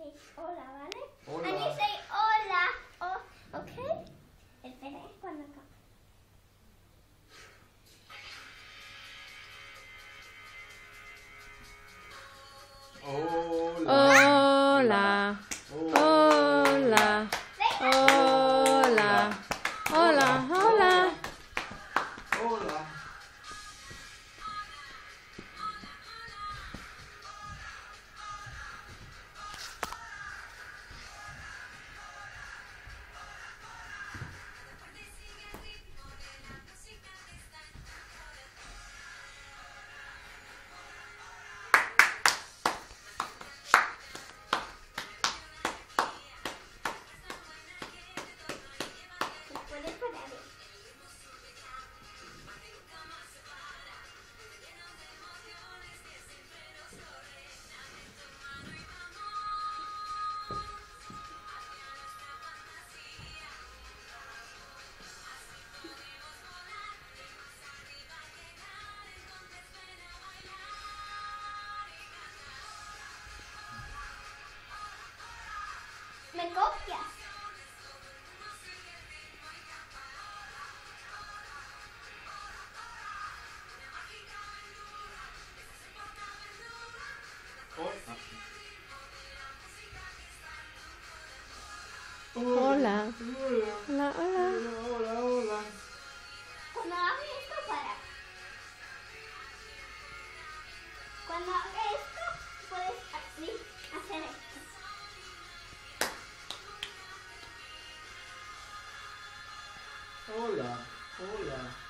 say hola, ¿vale? Hola. And you say hola. Oh, okay. Espera, cuando acá. Hola. Hola. Copias? Hola. Hola. Hola. Hola, hola. Cuando haga esto, para. Cuando haga esto, puedes hola, hola.